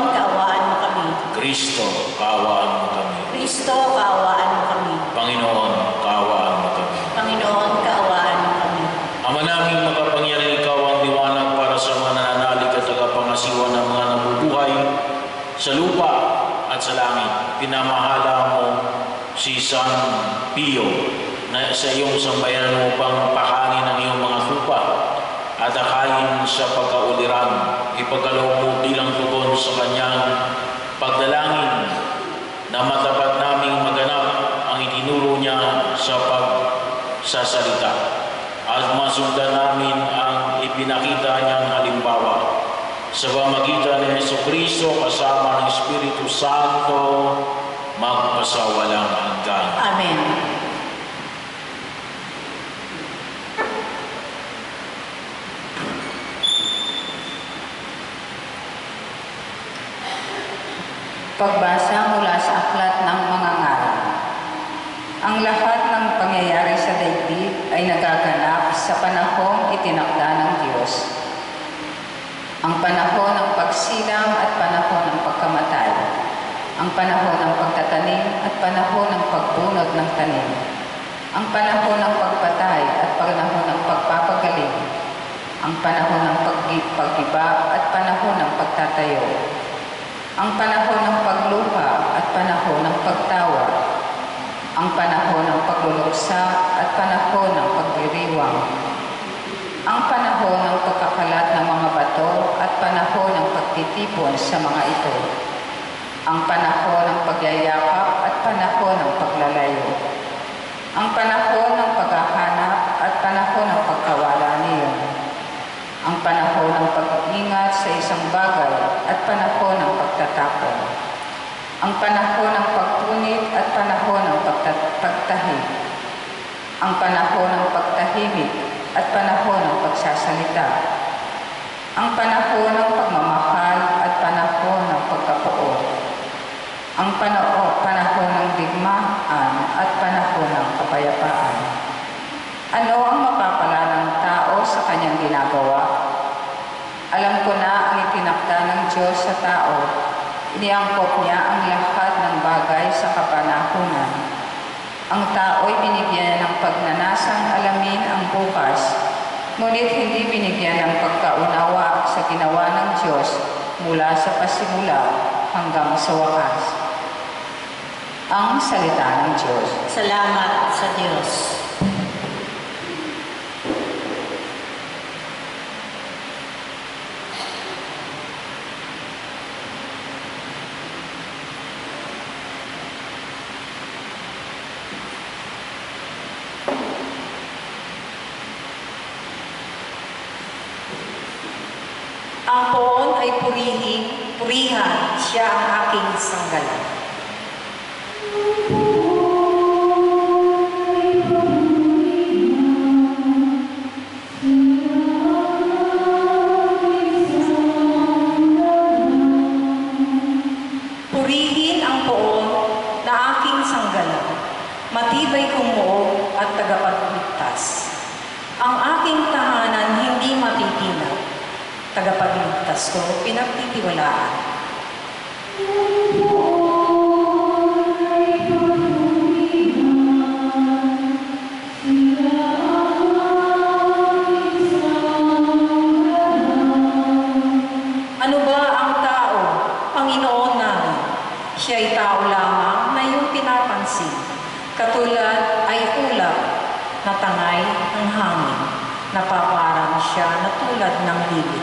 Panginoon, kaawaan mo kami. Kristo, kaawaan mo kami. Kristo, kaawaan mo kami. Panginoon, kaawaan mo kami. Panginoon, kaawaan mo kami. Ama naming makapangyarihan ikaw ang liwanag para sa mga nananalig at tagapangasiwa ng mga nabubuhay sa lupa at sa langit. Pinamahala mo si San Pio na sa iyong sambayanan upang pakanin ang iyong mga tupa at akayin sa pagkauliran. Ipagkaloob mo bilang tugon sa kanyang pagdalangin na matapat naming maganap ang itinuro niya sa pagsasalita at masundan namin ang ipinakita niyang halimbawa sa pamagitan ni Yeso Kristo kasama ng Espiritu Santo magpasawalang hanggan. Amen. Pagbasa mula sa aklat ng mga ngaral. Ang lahat ng pangyayari sa daigdig ay nagaganap sa panahong itinakda ng Diyos. Ang panahon ng pagsilang at panahon ng pagkamatay. Ang panahon ng pagtatanim at panahon ng pagbunod ng tanim. Ang panahon ng pagpatay at panahon ng pagpapagaling. Ang panahon ng paggi- paggiba at panahon ng pagtatayo ang panahon ng pagluha at panahon ng pagtawa, ang panahon ng pagluluksa at panahon ng pagdiriwang, ang panahon ng pagkakalat ng mga bato at panahon ng pagtitipon sa mga ito, ang panahon ng pagyayakap at panahon ng paglalayo, ang panahon ng paghahanap at panahon ng pagkawala ang panahon ng pag-iingat sa isang bagay at panahon ng pagtatapon. Ang panahon ng pagpunit at panahon ng pagta- pagtahi. Ang panahon ng pagtahimik at panahon ng pagsasalita. Ang panahon ng pagmamahal at panahon ng pagkapuo. Ang panahon, panahon ng digmaan at panahon ng kapayapaan. Ano ang mapapala sa kanyang ginagawa? Alam ko na ang itinakda ng Diyos sa tao. Iniangkop niya ang lahat ng bagay sa kapanahunan. Ang tao'y binigyan ng pagnanasang alamin ang bukas, ngunit hindi binigyan ng pagkaunawa sa ginawa ng Diyos mula sa pasimula hanggang sa wakas. Ang salita ng Diyos. Salamat sa Diyos. Ang poon ay purihin, purihan, siya ang aking sanggalan. Purihin ang poon na aking sanggalan, matibay kong moob at tagapagligtas. Ang aking tahanan hindi matitinag, tagapagligtas ko pinagtitiwalaan. Siya na tulad ng libig.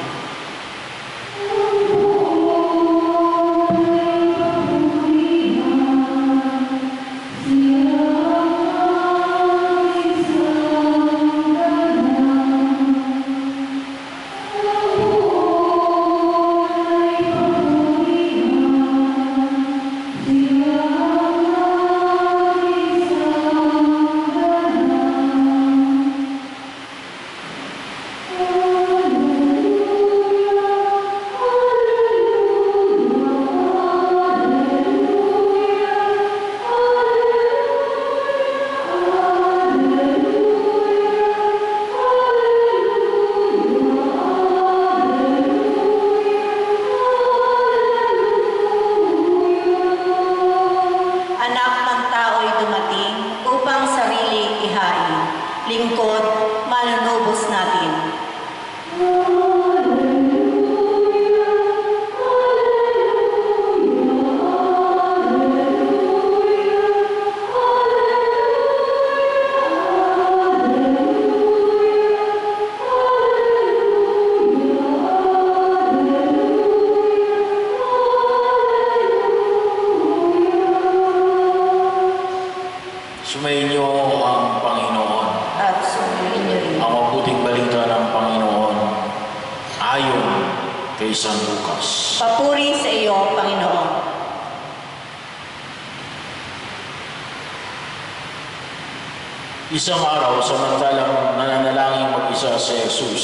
Isang araw, samantalang nananalangin mag-isa si Jesus,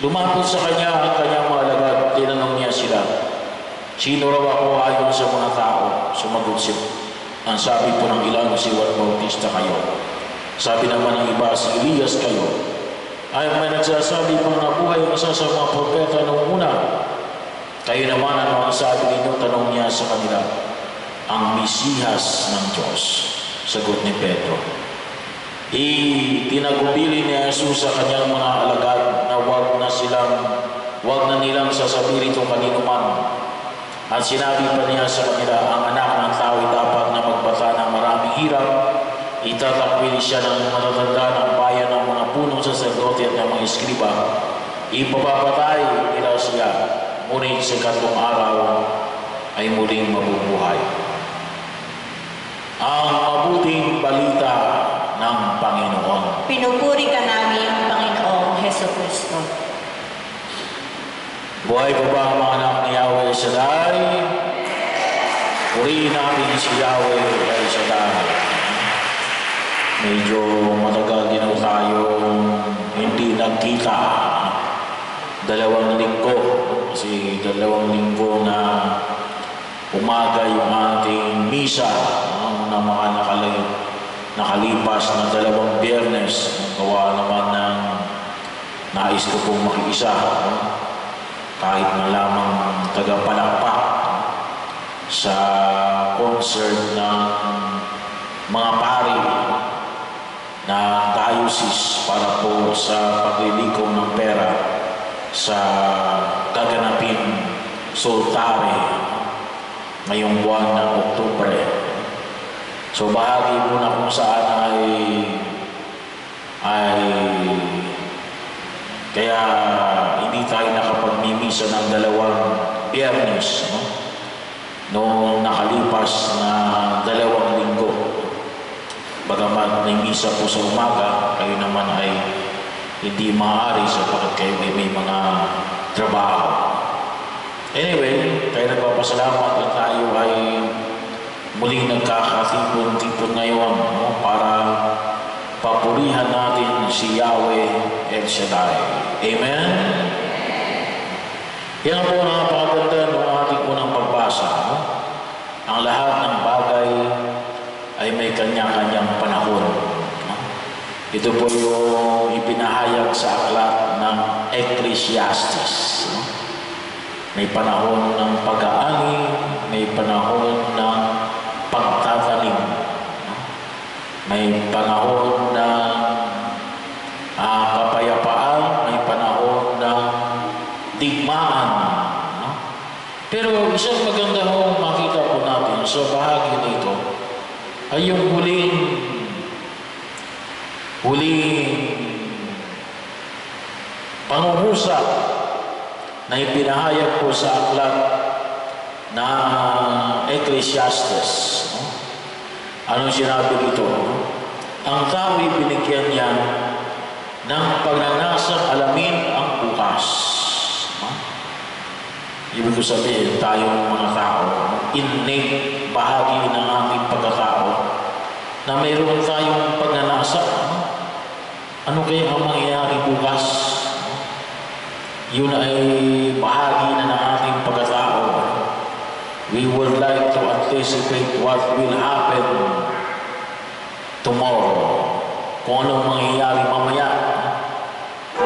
lumapit sa kanya ang kanyang mga alagad. Tinanong niya sila, Sino raw ako ayon sa mga tao? Sumagot siya. Ang sabi po ng ilan, si Juan Bautista kayo. Sabi naman ng iba, si Elias kayo. Ay may nagsasabi pang nabuhay ang isa sa mga propeta noong una. Kayo naman ang sabi ninyo, tanong niya sa kanila, ang Mesihas ng Diyos. Sagot ni Pedro. Itinagubili ni Jesus sa kanyang mga alagad na wag na silang, wag na nilang sasabihin ito kanino man. At sinabi pa niya sa kanila, ang anak ng tao dapat na magbata ng maraming hirap. Itatakwil siya ng matatanda ng bayan ng mga punong saserdote at ng mga eskriba. Ipapapatay nila siya, ngunit sa katong araw ay muling mabubuhay. Ang mabuting balita ng Panginoon. Pinupuri ka namin, Panginoong Heso Kristo. Buhay pa ba ang mga anak ni Yahweh Shaddai? Purihin natin si Yahweh El Shaddai. Medyo matagal din ako tayo hindi nagkita. Dalawang linggo. Kasi dalawang linggo na umaga yung ating misa na mga nakalay, nakalipas na dalawang biyernes. Gawa naman ng nais ko pong makiisa. No? kahit na lamang tagapalakpak sa concert ng mga pari na diocese para po sa paglilikom ng pera sa gaganapin sultare ngayong buwan ng Oktubre. So bahagi po na kung saan ay ay kaya hindi tayo nakapagmimisa ng dalawang biyernes, no? Noong nakalipas na dalawang linggo. Bagamat may misa po sa umaga, kayo naman ay hindi maaari sapagkat kayo ay may mga trabaho. Anyway, kaya nagpapasalamat na tayo ay muling nagkakatipon-tipon ngayon no? para papurihan natin si Yahweh El Shaddai. Amen? Yan po ang napakaganda ng ating unang pagbasa. No? Ang lahat ng bagay ay may kanya-kanyang panahon. No? Ito po yung ipinahayag sa aklat ng Ecclesiastes. No? May panahon ng pag-aani, may panahon ng pagtatanim. May panahon ng ah, kapayapaan, may panahon ng digmaan. No? Pero isang maganda ho makita po natin sa bahagi nito ay yung huling huling pangungusap na ipinahayag po sa aklat na Ecclesiastes. No? Anong sinabi dito? Ang tao'y binigyan niya ng pagnanasang alamin ang bukas. No? Ibig ko sabihin, tayong mga tao, innate bahagi ng ating pagkatao, na mayroon tayong pagnanasa. No? Ano kaya ang mangyayari bukas? No? Yun ay bahagi na ng ating pagkatao. We would like anticipate what will happen tomorrow. Kung anong mangyayari mamaya.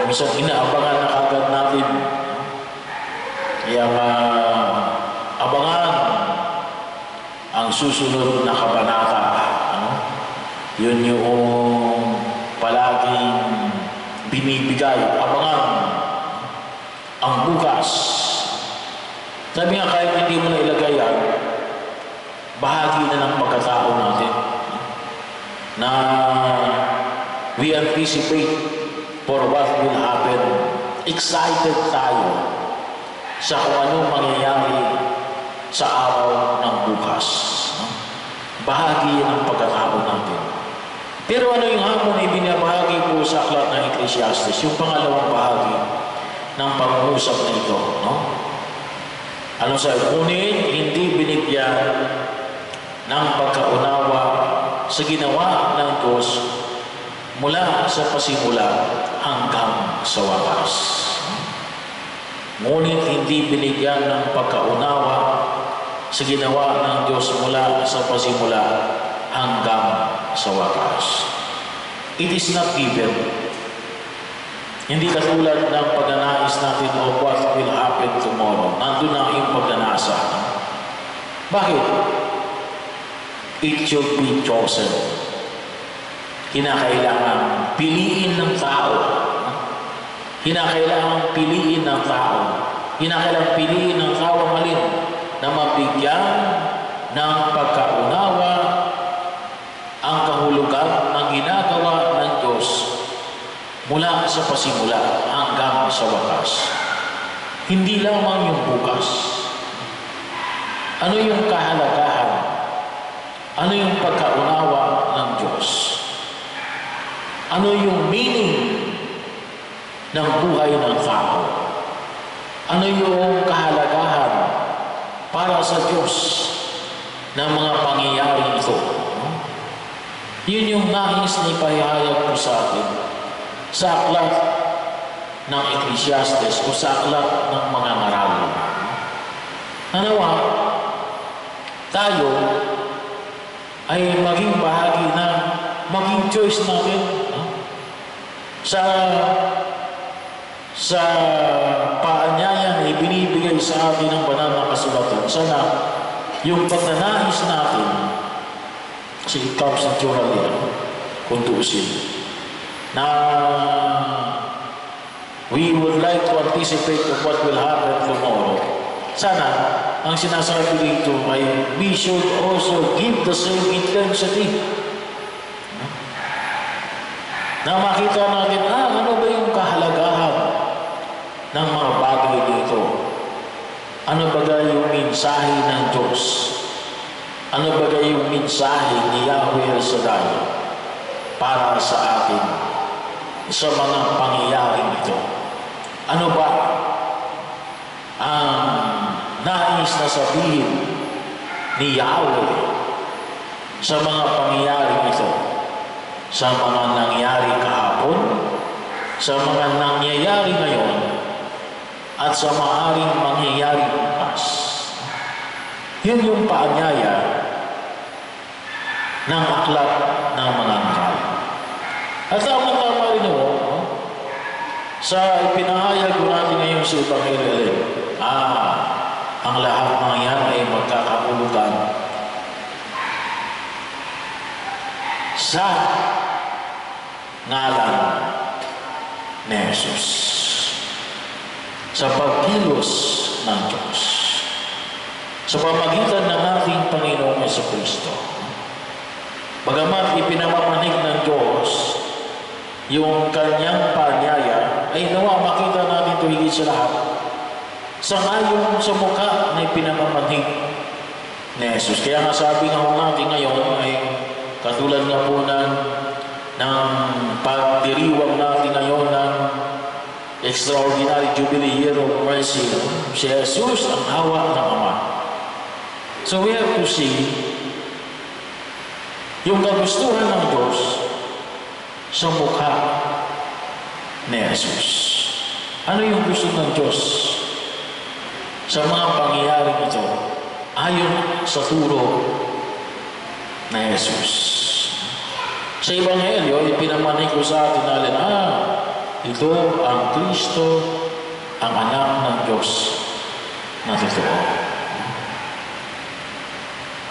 Minsan inaabangan na kagad natin. Kaya uh, abangan ang susunod na kabanata. Ano? Yun yung palaging binibigay. Abangan ang bukas. Sabi nga kahit hindi mo na ilagay bahagi na ng pagkatao natin na we anticipate for what will happen. Excited tayo sa kung ano mangyayari sa araw ng bukas. Bahagi ng pagkatao natin. Pero ano yung hamon na ibinabahagi po sa aklat ng Ecclesiastes? Yung pangalawang bahagi ng pangungusap na ito. No? Ano sa Ngunit hindi binigyan ng pagkaunawa sa ginawa ng Diyos mula sa pasimula hanggang sa wakas. Ngunit hindi binigyan ng pagkaunawa sa ginawa ng Diyos mula sa pasimula hanggang sa wakas. It is not given. Hindi katulad ng pagnanais natin of what will happen tomorrow. Nandun na yung pagnanasa. Bakit? It should be chosen. Kinakailangan piliin ng tao. Kinakailangan piliin ng tao. Kinakailangan piliin ng tao ang alin na mabigyan ng pagkaunawa ang kahulugan ng ginagawa ng Diyos mula sa pasimula hanggang sa wakas. Hindi lamang yung bukas. Ano yung kahalagahan? Ano yung pagkaunawa ng Diyos? Ano yung meaning ng buhay ng tao? Ano yung kahalagahan para sa Diyos ng mga pangyayari ito? Yun yung nais na ipahayag ko sa atin sa aklat ng Ecclesiastes o sa aklat ng mga ngaral. Nanawa, tayo ay maging bahagi na maging choice natin no? sa sa paanyaya na ibinibigay sa atin ng banal na kasulatan. Sana yung pagnanais natin si comes naturally kung tuusin na we would like to anticipate of what will happen tomorrow. Sana, ang sinasabi dito ay we should also give the same intensity. Na makita natin, ah, ano ba yung kahalagahan ng mga bagay dito? Ano ba yung mensahe ng Diyos? Ano ba yung mensahe ni Yahweh El-Shaddai para sa atin sa mga pangyayaring ito? Ano ba ang nais na sabihin ni Yahweh sa mga pangyayaring ito? Sa mga nangyari kahapon, sa mga nangyayari ngayon, at sa maaaring mangyayari bukas. Yun yung paanyaya ng aklat ng mga ngaral. At tama-tama rin no? sa ipinahayag ko natin ngayon sa Ebanghelyo, ang lahat ng yan ay magkakahulugan sa ngalan ni Jesus. Sa pagkilos ng Diyos. Sa pamagitan ng ating Panginoong Yeso Kristo. Bagamat ipinamamanig ng Diyos yung kanyang panyaya, ay nawa makita natin ito higit sa lahat. Sa ngayon sa mukha na ipinamamanhig ni Jesus. Kaya nga sabi nga natin ngayon ay katulad nga po ng, ng pagdiriwang natin ngayon ng extraordinary Jubilee Year of Mercy. Si Jesus ang hawa ng Ama. So we have to see yung kagustuhan ng Diyos sa mukha ni Jesus. Ano yung gusto ng Diyos sa mga pangyayaring ito ayon sa turo na Jesus? Sa Ebanghelyo, ipinamanay ko sa atin alin, ah, ito ang Kristo, ang anak ng Diyos na totoo.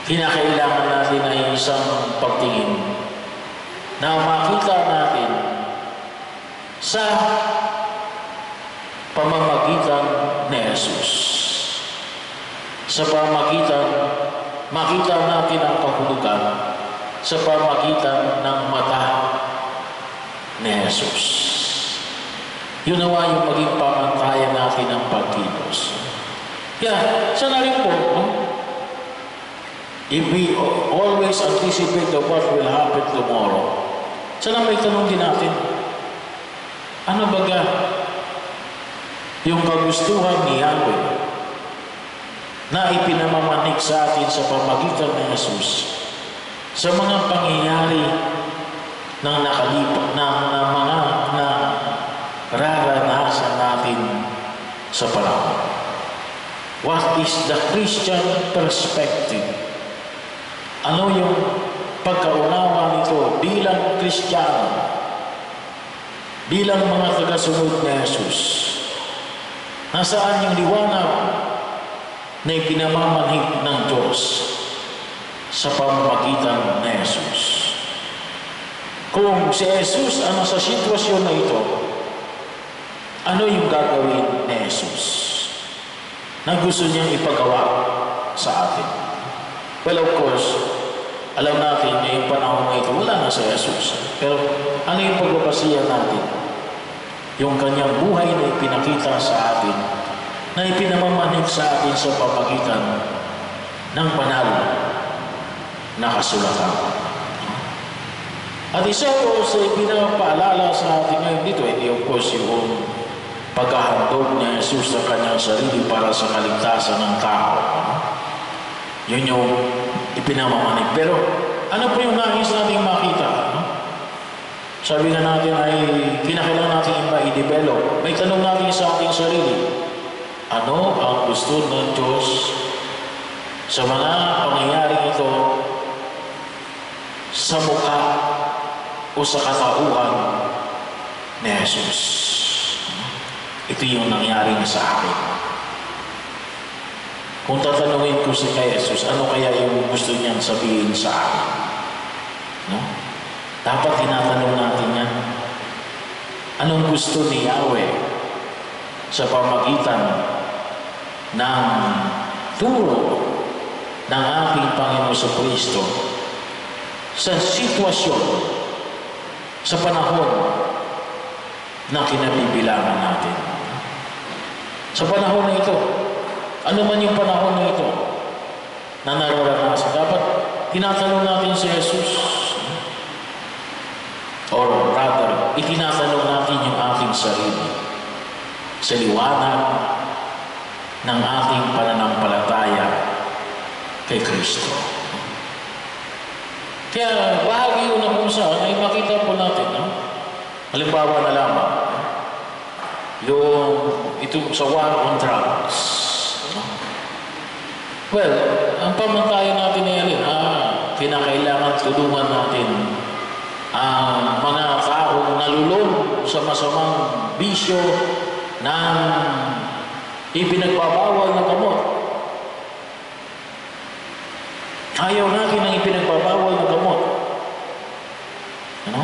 Kinakailangan natin ay isang pagtingin na makita natin sa pamamagitan ni Jesus. Sa pamamagitan, makita natin ang kahulugan sa pamamagitan ng mata ni Jesus. Yun nawa yung maging pamantayan natin ng pagkilos. Kaya, sana rin po, if we always anticipate of what will happen tomorrow, sana may tanong din natin, ano baga yung kagustuhan ni Yahweh na ipinamamanig sa atin sa pamagitan ng Jesus sa mga pangyayari ng nakalipas, na, na mga na raranasan natin sa panahon. What is the Christian perspective? Ano yung pagkaunawa nito bilang Kristiyano, bilang mga tagasunod ni Jesus? Nasaan yung liwanag na ipinamamanhig ng Diyos sa pamamagitan ni Jesus? Kung si Jesus ano sa sitwasyon na ito, ano yung gagawin ni Jesus na gusto niyang ipagawa sa atin? Well, of course, alam natin ngayong panahon na ito, wala na si Jesus. Pero ano yung pagbabasihan natin? Yung kanyang buhay na ipinakita sa atin, na ipinamamanig sa atin sa pamagitan ng banal na kasulatan. At isa po sa ipinapaalala sa atin ngayon dito, hindi of course yung paghahandog ni Jesus sa kanyang sarili para sa kaligtasan ng tao. Yun yung ipinamamanig. Pero ano po yung nais nating makita? Sabi nga natin ay kinakailangan natin iba i-develop. May tanong natin sa ating sarili. Ano ang gusto ng Diyos sa mga pangyayaring ito sa mukha o sa katauhan ni Jesus? Ito yung nangyari sa akin. Kung tatanungin ko si kay Jesus, ano kaya yung gusto niyang sabihin sa akin? No? Dapat tinatanong natin yan. Anong gusto ni Yahweh sa pamagitan ng turo ng ating Panginoon sa Kristo sa sitwasyon, sa panahon na kinabibilangan natin. Sa panahon na ito, ano man yung panahon na ito na nararanasan, dapat tinatanong natin si Jesus. Or rather, itinatanong natin yung ating sarili sa liwanag ng ating pananampalataya kay Kristo. Kaya bahagi yun na kung saan ay makita po natin, no? halimbawa na lamang, yung itong sa war on drugs. Well, ang pamantayan natin ay alin, ah, kinakailangan tulungan natin ang mga taong nalulong sa masamang bisyo ng ipinagbabawal na gamot. Ayaw natin ang ipinagbabawal na gamot. Ano?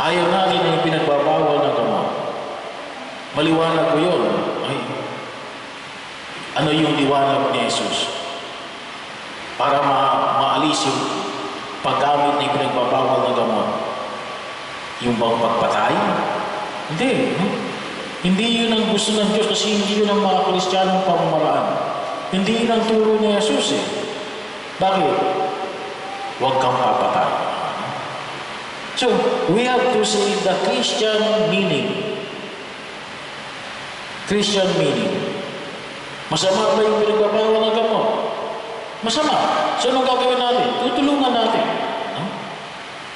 Ayaw natin ang ipinagbabawal na gamot. Maliwanag ko yun. Ay, ano yung liwanag ni Jesus? Para ma maalis yung paggamit ng pinagbabawal na gamot. Yung bang pagpatay? Hindi. hmm? Hindi yun ang gusto ng Diyos kasi hindi yun ang mga Kristiyanong pamamaraan. Hindi yun ang turo ni Jesus eh. Bakit? Huwag kang papatay. So, we have to say the Christian meaning. Christian meaning. Masama ba yung pinagbabawal ng gamot? Masama. So, anong gagawin natin? Tutulungan natin. No?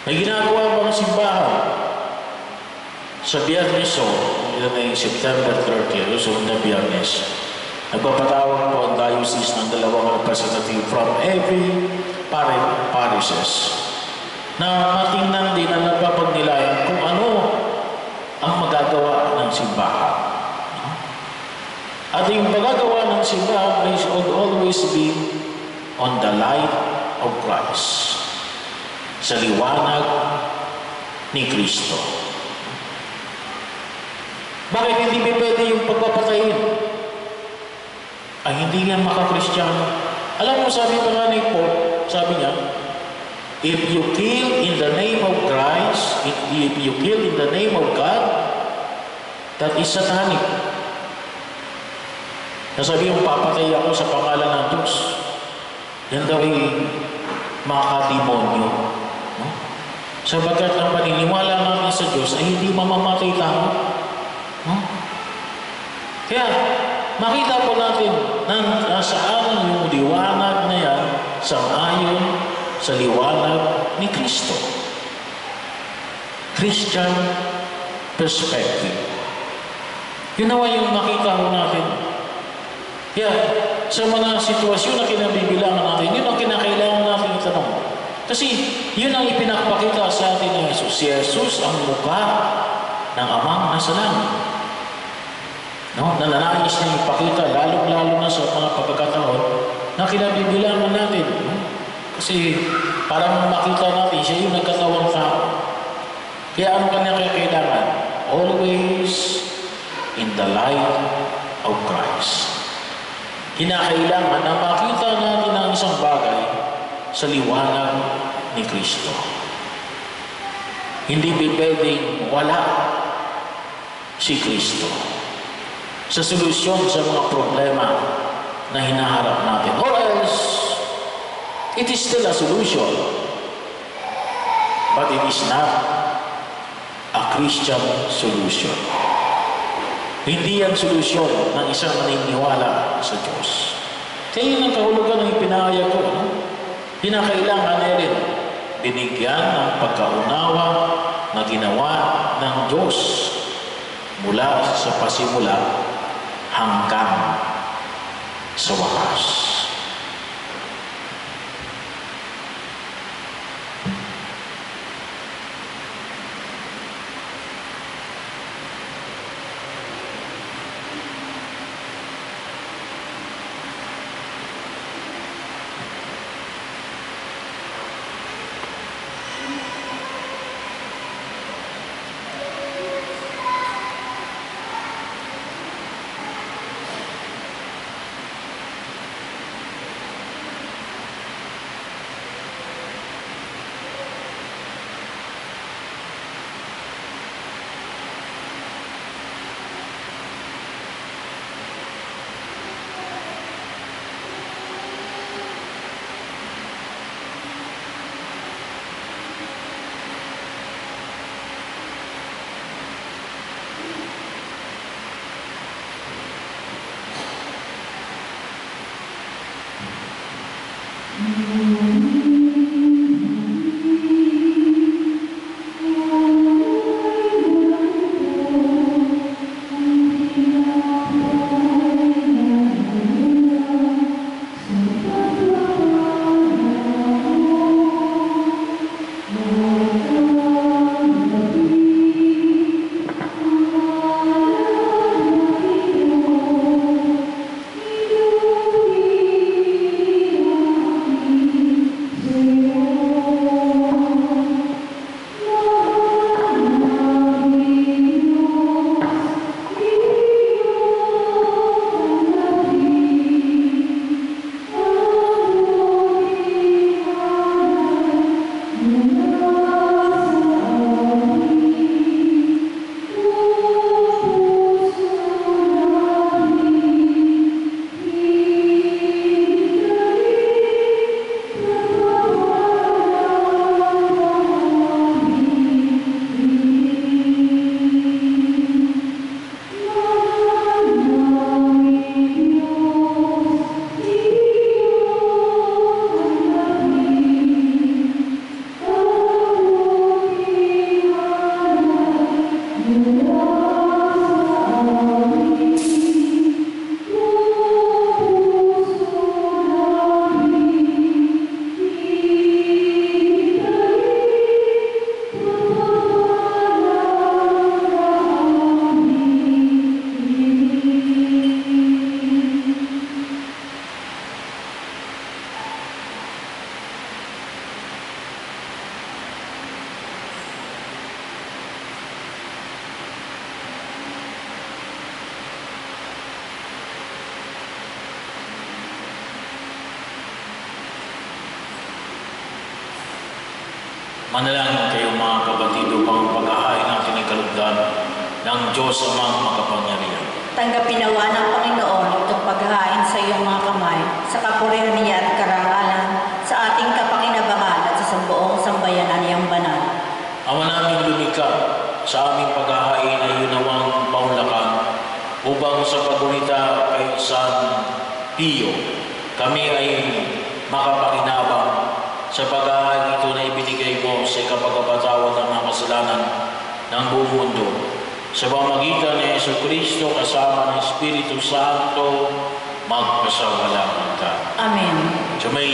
May ginagawa ba ng simbahan? Sa biyernes o, ito na yung September 30, susunod na biyernes, nagpapatawag po ang diocese ng dalawang representative from every pari- parishes na matingnan din ang nagpapagnilayan kung ano ang magagawa ng simbahan. At yung magagawa ng simbahan should always be on the light of Christ. Sa liwanag ni Kristo. Bakit hindi ba pwede yung pagpapatayin? Ay hindi yan makakristyano. Alam mo, sabi pa nga ni Paul, sabi niya, if you kill in the name of Christ, if, if you kill in the name of God, that is satanic. Nasabi yung papatay ako sa pangalan ng Diyos. Yan daw ay makademonyo. No? Sabagat ang paniniwala namin sa Diyos ay hindi mamamatay tao. Kaya, makita po natin na nasaan yung liwanag na yan sa ayon sa liwanag ni Kristo. Christian perspective. Yun naman yung makita ho natin. Kaya, sa mga sitwasyon na kinabibilangan natin, yun ang kinakailangan natin itanong. Kasi, yun ang ipinakapakita sa atin ni Jesus. Si Jesus ang mukha ng amang nasa langit. No? Nananais niya ipakita, lalo-lalo na sa mga pagkakataon na kinabibilangan natin. No? Kasi parang makita natin, siya yung nagkatawang tao. Kaya ano kanya kailangan? Always in the light of Christ. Kinakailangan na makita natin ang isang bagay sa liwanag ni Kristo. Hindi pwedeng wala si Kristo sa solusyon sa mga problema na hinaharap natin. Or else, it is still a solution, but it is not a Christian solution. Hindi yan solusyon ng isang naniniwala sa Diyos. Kaya yun ang kahulugan ng ipinahayag ko. No? Pinakailangan na rin binigyan ng pagkaunawa na ginawa ng Diyos mula sa pasimula hanggang sa wakas.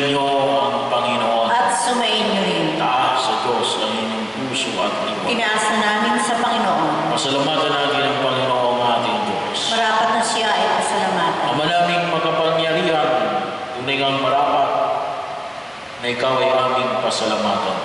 Niyo ang Panginoon. At sumain niyo rin. Taas sa Diyos ang inyong puso at diwa. Inaasa namin sa Panginoon. Pasalamatan natin ang Panginoon ating Diyos. Marapat na siya ay pasalamatan. Ama naming makapangyarihan, tunay ang marapat na ikaw ay aming pasalamatan.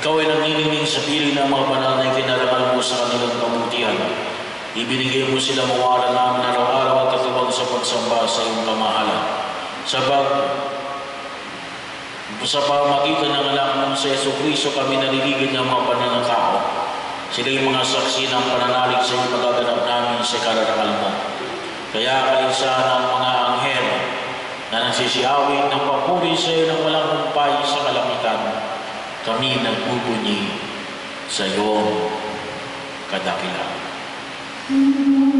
Ikaw ay nanginginig sa piling ng mga banal na ikinarangal mo sa kanilang kabutihan. Ibinigay mo sila mawala namin araw-araw at katuwag sa pagsamba sa iyong kamahalan. Sa pag sa pamagitan ng anak mo sa Yeso Kristo kami naliligid ng mga pananatao. Sila yung mga saksi ng pananalig sa iyong magaganap namin sa kararangal mo. Kaya kaisa ng mga anghel na nagsisiyawin ng papuri sa iyo ng walang humpay sa kalangitan, kami nagbubunyi sa iyong kadakilaan. Sana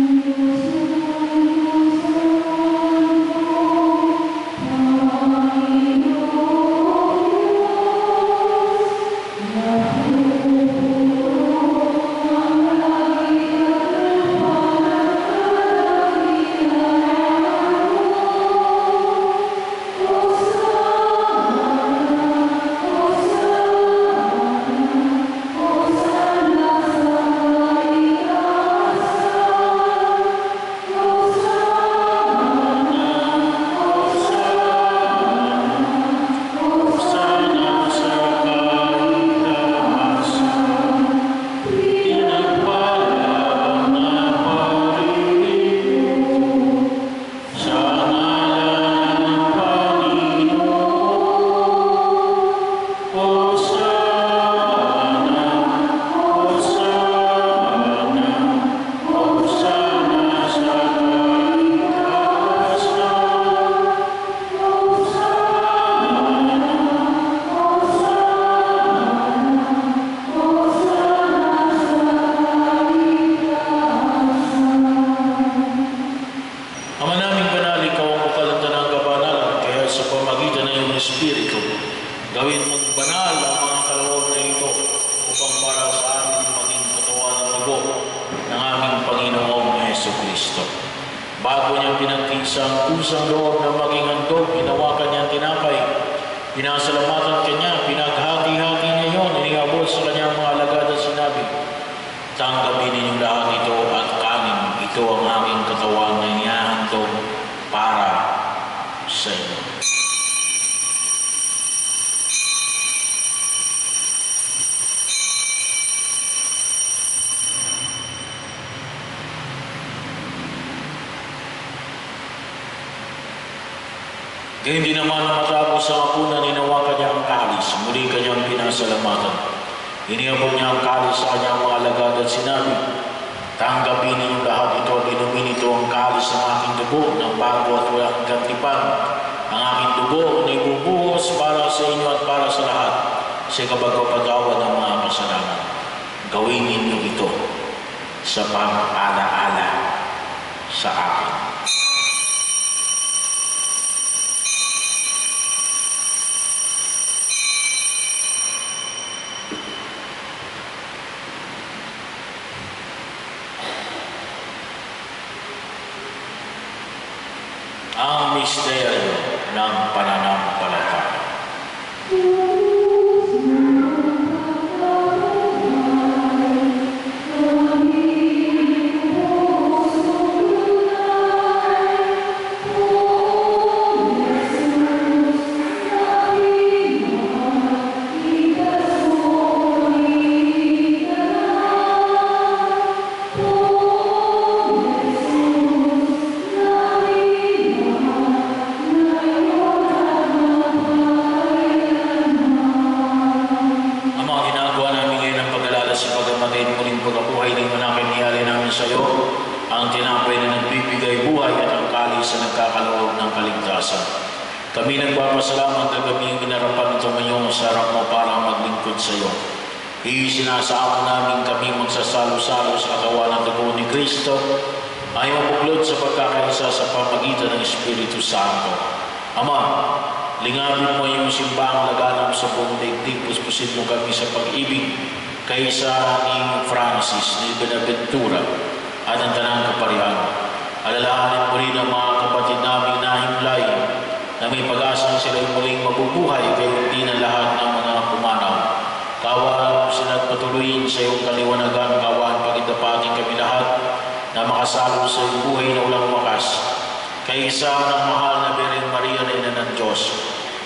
Kristo. Bago niya pinagtisa ang kusang loob na maging handog, hinawakan niya ang tinapay, pinasalamatan kanya, pinaghati-hati niya yon, iniabot sa kanyang mga alagad at sinabi, Tanggapin ninyong lahat ito at kanin. Ito ang aking katawan na inihahandog para sa inyo. Gayun din naman matapos sa hapunan, hinawakan niya ang kalis. Muli kanyang pinasalamatan. Iniabot niya ang kalis sa kanyang mga alagad at sinabi, Tanggapin ninyong lahat ito at inumin ito ang kalis ng aking dugo ng bago at walang gantipan. Ang aking dugo na ibubuhos para sa inyo at para sa lahat sa kabagpapatawad ng mga kasalanan. Gawin ninyo ito sa pang-alaala sa akin. Ang misteryo ng pananampalataya.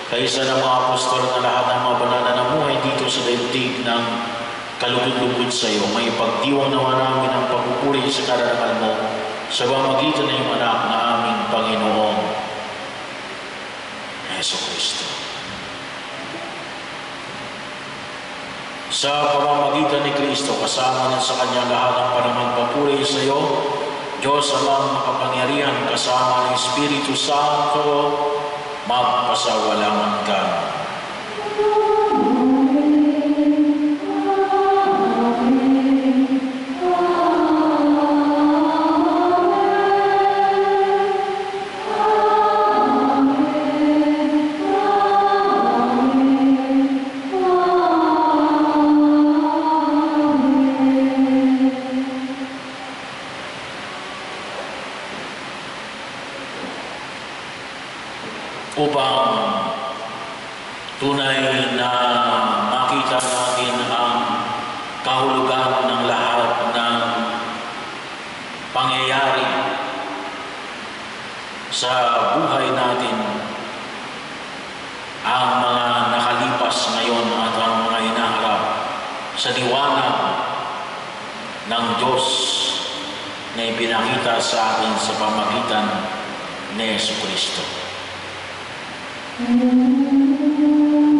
Kayo isa ng mga apostol na lahat ng mga banana na buhay dito sa daigdig ng kalugod-lugod sa iyo. May pagdiwang nawa namin ang pagpupuri sa karanaman mo sa pamagitan ng iyong anak na aming Panginoong Yeso Kristo. Sa pamamagitan ni Kristo, kasama niya sa kanya lahat ang panamang papuri sa iyo, Diyos amang makapangyarihan kasama ng Espiritu Santo, magpasawalangan ka. sa akin sa pamagitan ni Yesu Kristo. Mm-hmm.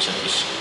Sa isa't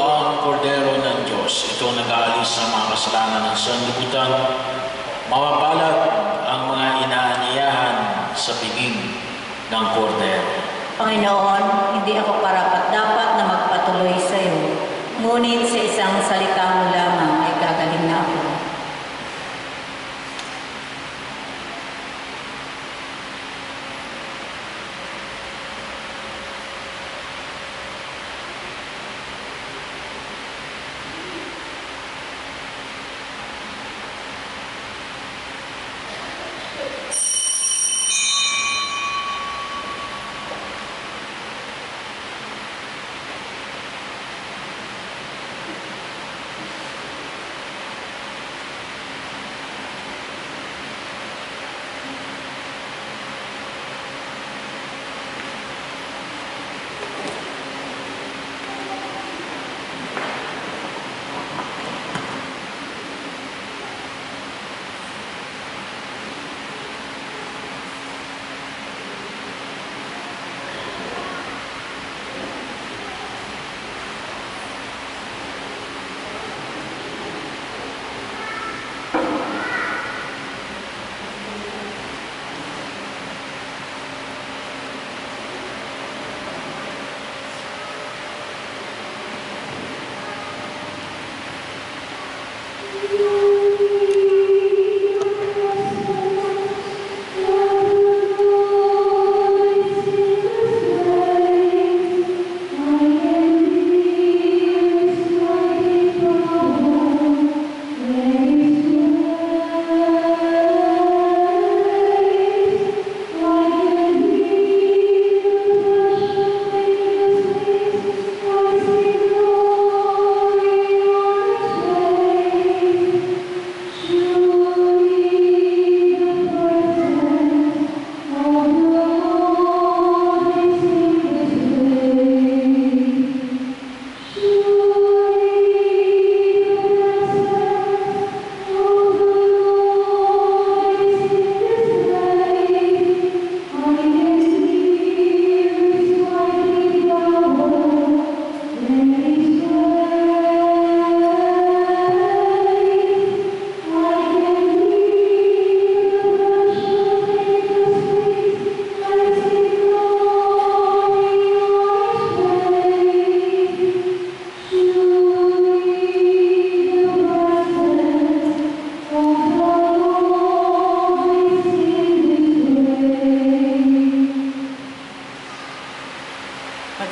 ang kordero ng Diyos. Ito nag-aalis sa mga kasalanan ng sanlibutan. Mapapalad ang mga inaaniyahan sa piging ng kordero. Panginoon, hindi ako karapat dapat na magpatuloy sa iyo. Ngunit sa isang salita mo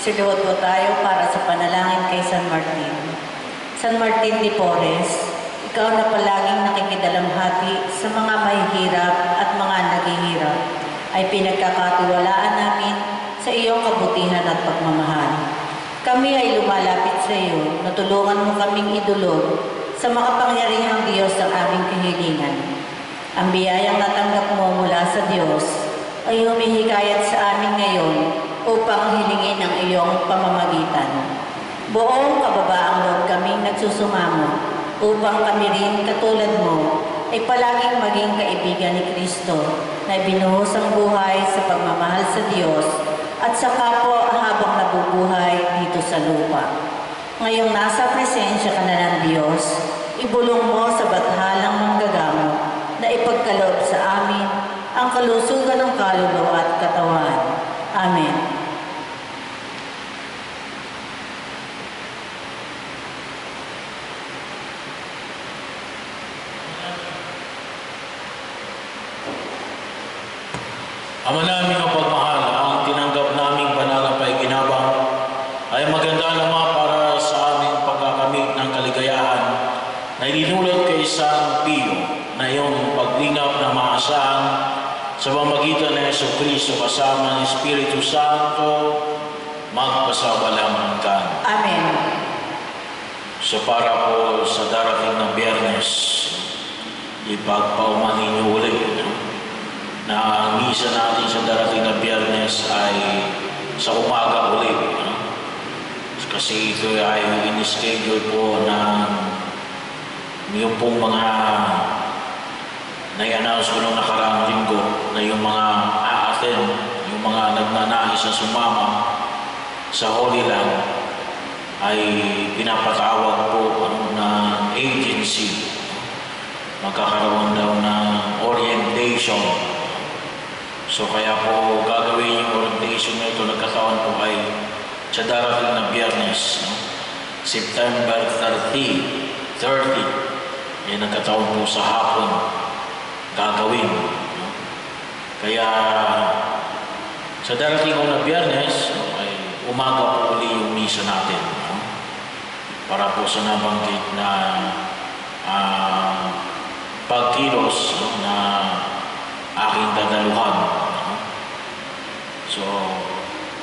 Magsiluhod po tayo para sa panalangin kay San Martin. San Martin de Porres, ikaw na palaging nakikidalamhati sa mga mahihirap at mga naghihirap, ay pinagkakatiwalaan namin sa iyong kabutihan at pagmamahal. Kami ay lumalapit sa iyo, natulungan mo kaming idulog sa makapangyarihang Diyos ang aming kahilingan. Ang biyayang natanggap mo mula sa Diyos ay humihikayat sa amin ngayon upang hilingin ang iyong pamamagitan. Buong kababaang loob kaming nagsusumamo upang kami rin katulad mo ay palaging maging kaibigan ni Kristo na binuhos ang buhay sa pagmamahal sa Diyos at sa kapwa habang nabubuhay dito sa lupa. Ngayong nasa presensya ka na ng Diyos, ibulong mo sa bathalang manggagamot na ipagkaloob sa amin ang kalusugan ng kaluluwa at katawan. Amen. Ama namin ang pagmahal, ang tinanggap naming banal na paiginabang ay maganda naman para sa aming pagkakamit ng kaligayahan na ininulot kay San Pio na iyong paglingap na maasahan sa pamagitan ng Yeso Kristo kasama ng Espiritu Santo magpasawalang hanggan. Amen. So para po sa darating na biyernes, ipagpauman ninyo ulit? Na ang misa natin sa darating na biyernes ay sa umaga ulit. No? Kasi ito ay in-schedule po ng yung pong mga nai-announce ko nung nakaraang linggo na yung mga a-attend, yung mga nagnanais na sumama sa Holy Land ay pinapatawag po ano, ng agency. Magkakaroon daw ng orientation. So kaya po gagawin yung orientation na ito, nagkataon po ay sa darating na biyernes, no? September 30, 30, yan nagkataon po sa hapon gagawin. No? Kaya sa darating ko na biyernes, no, ay umaga po uli yung misa natin. No? Para po sa nabanggit na ah, pagkilos no, na aking dadaluhan. So,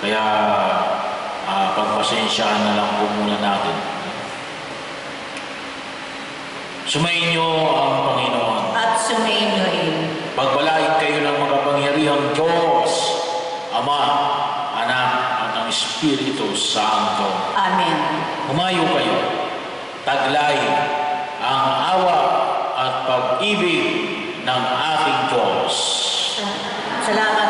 kaya ah, uh, pagpasensyaan na lang po muna natin. Sumayin niyo ang Panginoon. At sumayin niyo rin. Pagbalaid kayo ng makapangyarihang Diyos, Ama, Anak, at ang Espiritu Santo. Amen. Humayo kayo. Taglay ang awa at pag-ibig ng cancelada.